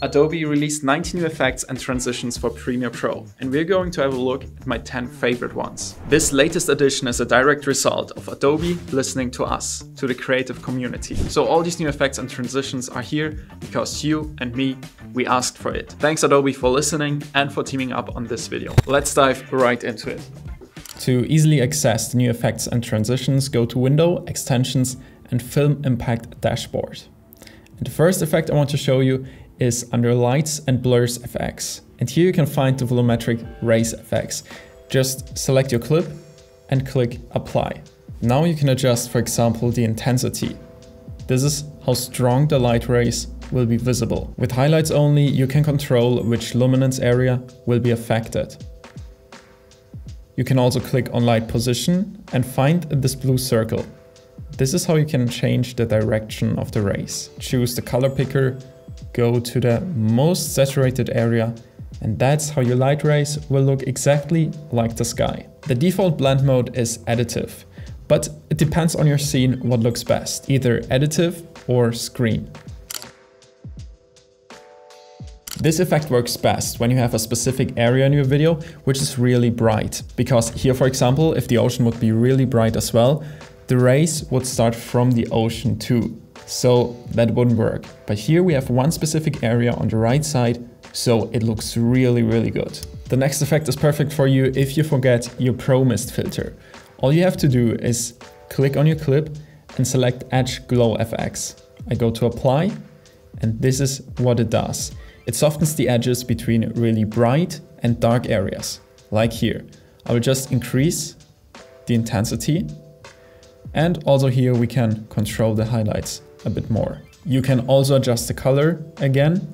Adobe released 90 new effects and transitions for Premiere Pro, and we're going to have a look at my 10 favorite ones. This latest addition is a direct result of Adobe listening to us, to the creative community. So all these new effects and transitions are here because you and me, we asked for it. Thanks Adobe for listening and for teaming up on this video. Let's dive right into it. To easily access the new effects and transitions, go to Window, Extensions, and Film Impact Dashboard. And the first effect I want to show you is under Lights and Blurs FX. And here you can find the volumetric rays FX. Just select your clip and click Apply. Now you can adjust, for example, the intensity. This is how strong the light rays will be visible. With highlights only, you can control which luminance area will be affected. You can also click on light position and find this blue circle. This is how you can change the direction of the rays. Choose the color picker go to the most saturated area and that's how your light rays will look exactly like the sky. The default blend mode is additive, but it depends on your scene what looks best, either additive or screen. This effect works best when you have a specific area in your video which is really bright, because here for example, if the ocean would be really bright as well, the rays would start from the ocean too so that wouldn't work. But here we have one specific area on the right side, so it looks really, really good. The next effect is perfect for you if you forget your Pro Mist filter. All you have to do is click on your clip and select Edge Glow FX. I go to apply and this is what it does. It softens the edges between really bright and dark areas, like here. I will just increase the intensity and also here we can control the highlights a bit more. You can also adjust the color again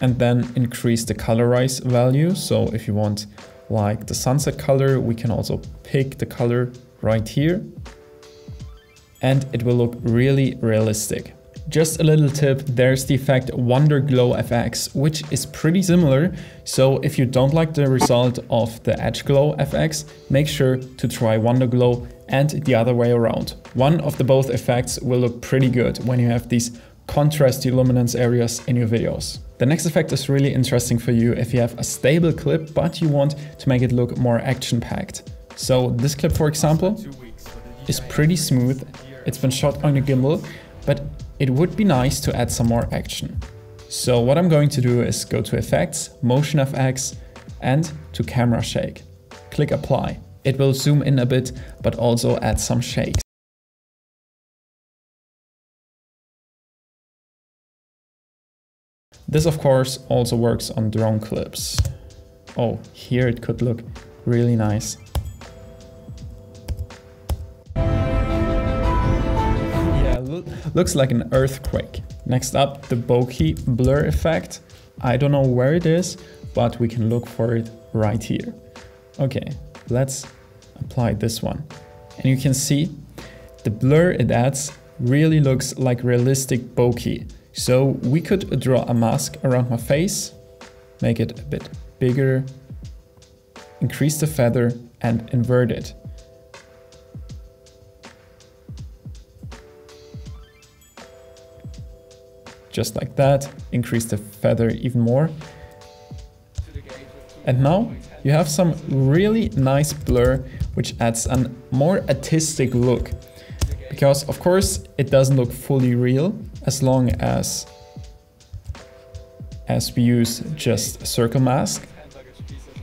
and then increase the colorize value. So if you want like the sunset color, we can also pick the color right here and it will look really realistic. Just a little tip, there's the effect Wonder Glow FX, which is pretty similar. So if you don't like the result of the Edge Glow FX, make sure to try Wonder Glow and the other way around. One of the both effects will look pretty good when you have these contrasty luminance areas in your videos. The next effect is really interesting for you if you have a stable clip but you want to make it look more action-packed. So this clip for example is pretty smooth, it's been shot on a gimbal, but it would be nice to add some more action. So what I'm going to do is go to Effects, Motion FX and to Camera Shake. Click Apply. It will zoom in a bit, but also add some shakes. This of course also works on drone clips. Oh, here it could look really nice. Looks like an earthquake. Next up, the bokeh blur effect. I don't know where it is, but we can look for it right here. Okay, let's apply this one. And you can see the blur it adds really looks like realistic bokeh. So we could draw a mask around my face, make it a bit bigger, increase the feather and invert it. Just like that, increase the feather even more. And now you have some really nice blur which adds a more artistic look. Because of course it doesn't look fully real as long as as we use just a circle mask,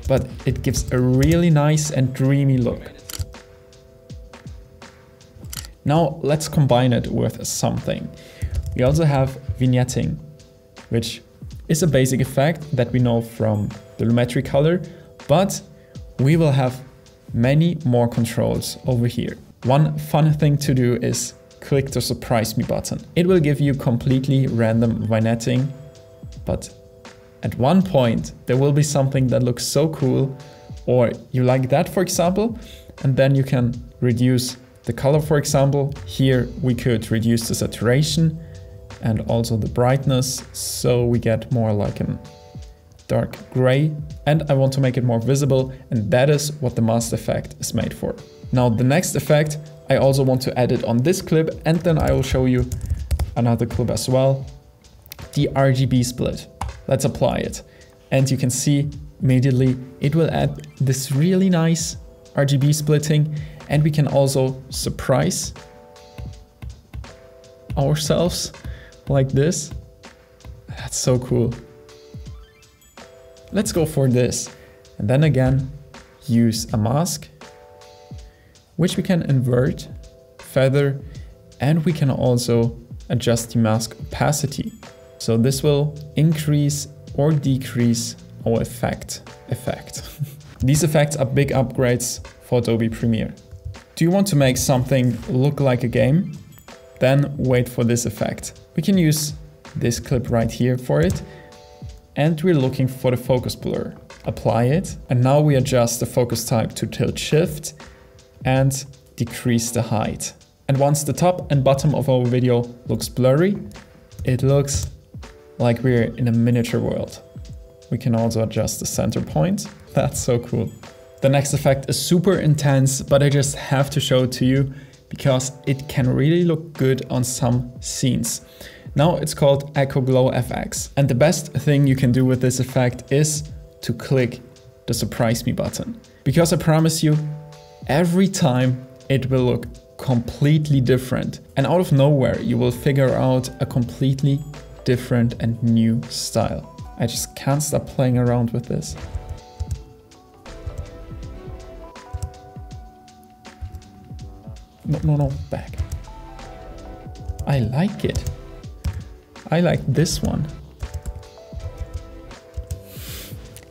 but it gives a really nice and dreamy look. Now let's combine it with something. We also have vignetting, which is a basic effect that we know from the Lumetri color, but we will have many more controls over here. One fun thing to do is click the surprise me button. It will give you completely random vignetting, but at one point there will be something that looks so cool or you like that for example, and then you can reduce the color for example. Here we could reduce the saturation and also the brightness so we get more like a dark gray and I want to make it more visible and that is what the mask effect is made for. Now the next effect I also want to add it on this clip and then I will show you another clip as well. The RGB split. Let's apply it. And you can see immediately it will add this really nice RGB splitting and we can also surprise ourselves like this. That's so cool. Let's go for this. And then again, use a mask, which we can invert, feather, and we can also adjust the mask opacity. So this will increase or decrease our effect effect. These effects are big upgrades for Adobe Premiere. Do you want to make something look like a game? Then wait for this effect. We can use this clip right here for it. And we're looking for the focus blur. Apply it. And now we adjust the focus type to tilt shift and decrease the height. And once the top and bottom of our video looks blurry, it looks like we're in a miniature world. We can also adjust the center point. That's so cool. The next effect is super intense, but I just have to show it to you because it can really look good on some scenes. Now it's called Echo Glow FX. And the best thing you can do with this effect is to click the surprise me button. Because I promise you, every time it will look completely different. And out of nowhere, you will figure out a completely different and new style. I just can't stop playing around with this. No, no, no, back. I like it. I like this one.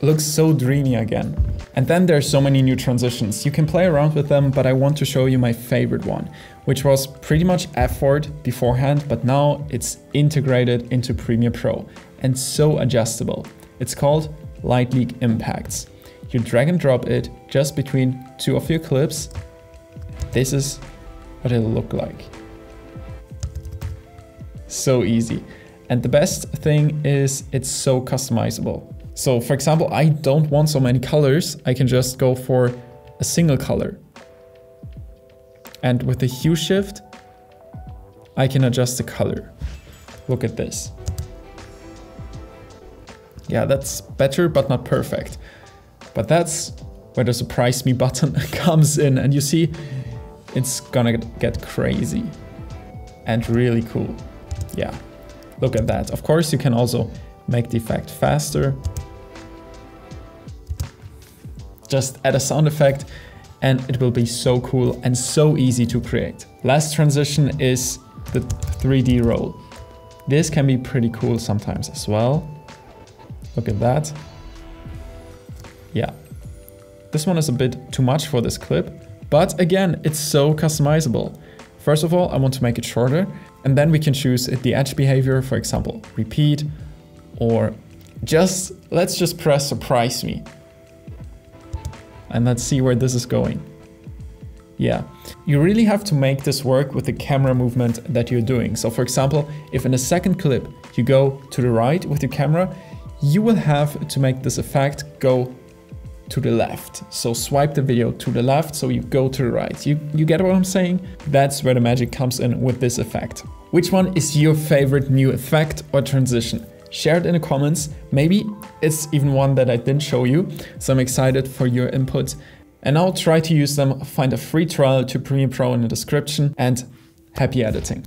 Looks so dreamy again. And then there's so many new transitions. You can play around with them, but I want to show you my favorite one, which was pretty much effort beforehand, but now it's integrated into Premiere Pro and so adjustable. It's called Light Leak Impacts. You drag and drop it just between two of your clips. This is what it'll look like. So easy. And the best thing is it's so customizable. So for example, I don't want so many colors. I can just go for a single color. And with the hue shift, I can adjust the color. Look at this. Yeah, that's better, but not perfect. But that's where the surprise me button comes in. And you see, it's gonna get crazy and really cool. Yeah, look at that. Of course, you can also make the effect faster. Just add a sound effect and it will be so cool and so easy to create. Last transition is the 3D roll. This can be pretty cool sometimes as well. Look at that. Yeah. This one is a bit too much for this clip, but again, it's so customizable. First of all, I want to make it shorter, and then we can choose the edge behavior, for example, repeat, or just, let's just press surprise me. And let's see where this is going. Yeah, you really have to make this work with the camera movement that you're doing. So for example, if in a second clip you go to the right with your camera, you will have to make this effect go to the left. So swipe the video to the left so you go to the right. You, you get what I'm saying? That's where the magic comes in with this effect. Which one is your favorite new effect or transition? Share it in the comments. Maybe it's even one that I didn't show you. So I'm excited for your input. And I'll try to use them. Find a free trial to Premiere Pro in the description and happy editing.